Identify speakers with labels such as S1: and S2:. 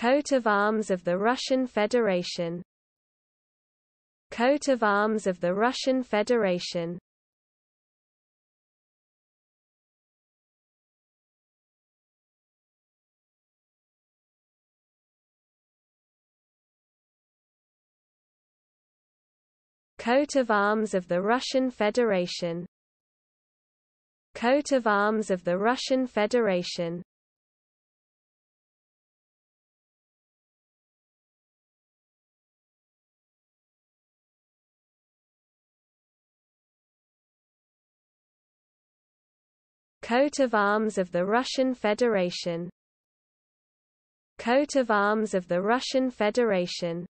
S1: Coat of Arms of the Russian Federation. Coat of Arms of the Russian Federation. Coat of Arms of the Russian Federation. Coat of Arms of the Russian Federation Coat of Arms of the Russian Federation. Coat of Arms of the Russian Federation